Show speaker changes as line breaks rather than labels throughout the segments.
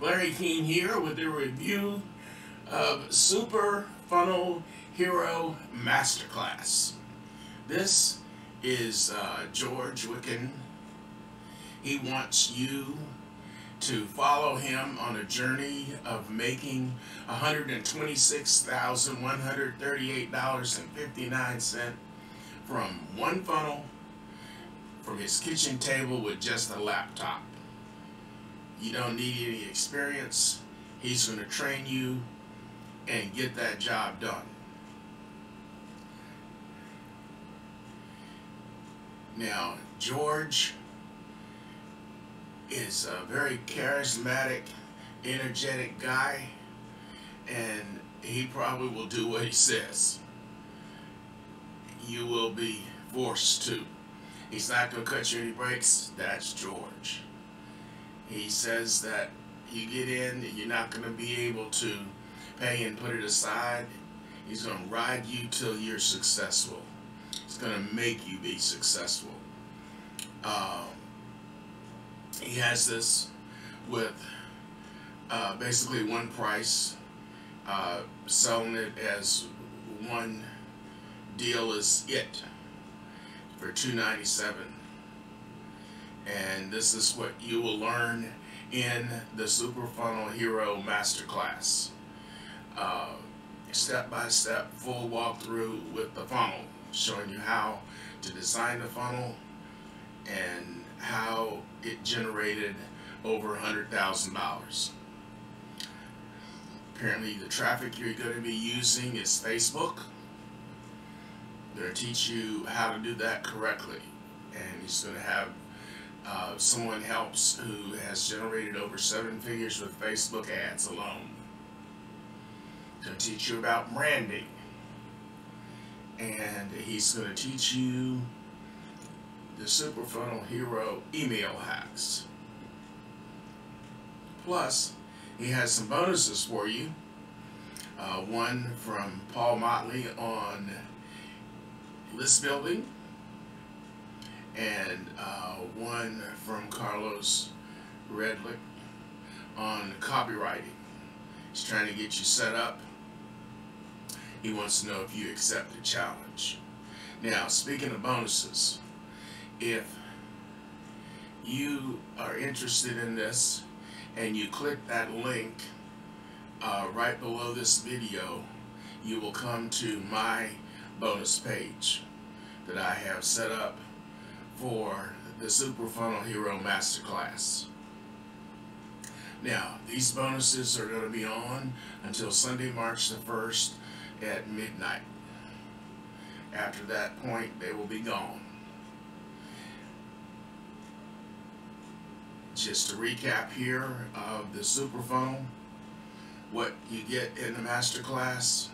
Larry Keen here with a review of Super Funnel Hero Masterclass. This is uh, George Wicken. He wants you to follow him on a journey of making $126,138.59 from one funnel from his kitchen table with just a laptop. You don't need any experience. He's going to train you and get that job done. Now, George is a very charismatic, energetic guy, and he probably will do what he says. You will be forced to. He's not going to cut you any breaks. That's George. He says that you get in, you're not going to be able to pay and put it aside. He's going to ride you till you're successful. He's going to make you be successful. Um, he has this with uh, basically one price, uh, selling it as one deal is it for 297 and this is what you will learn in the Super Funnel Hero Masterclass. Uh, step by step full walkthrough with the funnel showing you how to design the funnel and how it generated over $100,000. Apparently the traffic you're going to be using is Facebook. They're going to teach you how to do that correctly. And he's going to have uh, someone helps who has generated over seven figures with Facebook ads alone. To teach you about branding. And he's going to teach you the Super Funnel Hero email hacks. Plus, he has some bonuses for you. Uh, one from Paul Motley on list building, and uh, one from Carlos Redlick on copywriting. He's trying to get you set up. He wants to know if you accept the challenge. Now, speaking of bonuses, if you are interested in this and you click that link uh, right below this video, you will come to my bonus page that I have set up for the Super Funnel Hero Masterclass. Now, these bonuses are going to be on until Sunday, March the 1st at midnight. After that point, they will be gone. Just to recap here of the Super Funnel, what you get in the Masterclass,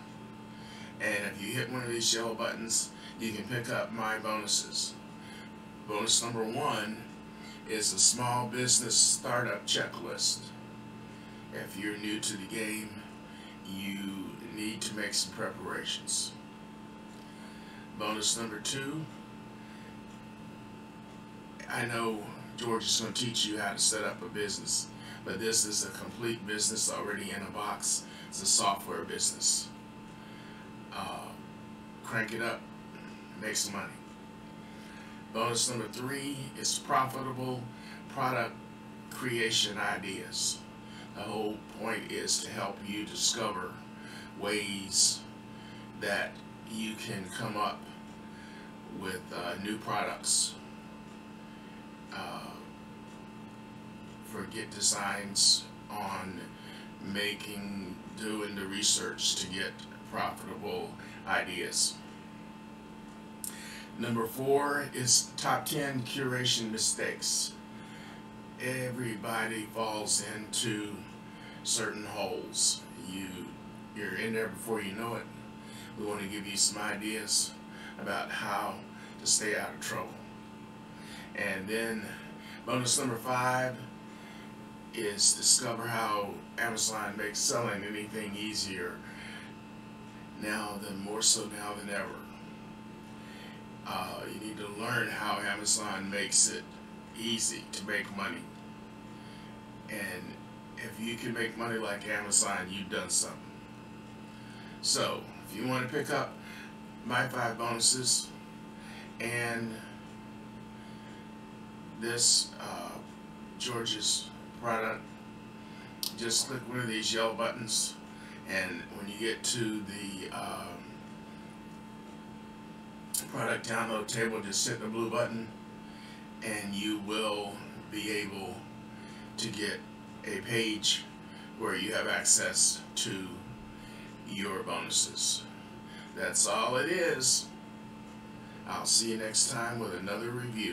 and if you hit one of these yellow buttons, you can pick up my bonuses. Bonus number one is a small business startup checklist. If you're new to the game, you need to make some preparations. Bonus number two, I know George is going to teach you how to set up a business, but this is a complete business already in a box. It's a software business. Uh, crank it up, make some money. Bonus number three is profitable product creation ideas. The whole point is to help you discover ways that you can come up with uh, new products. Uh, Designs on making, doing the research to get profitable ideas. Number four is top 10 curation mistakes. Everybody falls into certain holes. You, you're in there before you know it. We want to give you some ideas about how to stay out of trouble. And then bonus number five is discover how Amazon makes selling anything easier now than more so now than ever. Uh, you need to learn how Amazon makes it easy to make money and if you can make money like Amazon, you've done something. So, if you want to pick up my five bonuses and this uh, George's product, just click one of these yellow buttons and when you get to the uh, product download table, just hit the blue button and you will be able to get a page where you have access to your bonuses. That's all it is. I'll see you next time with another review.